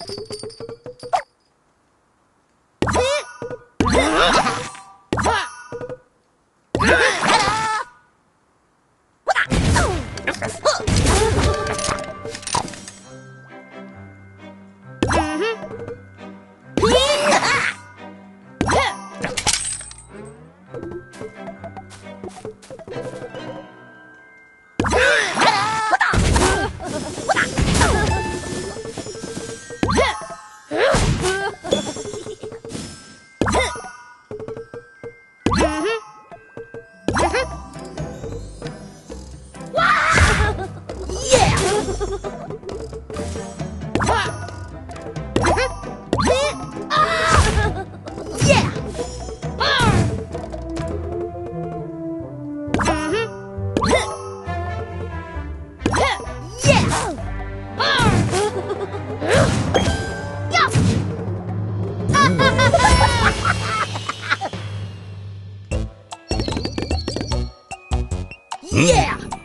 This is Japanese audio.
you Yeah!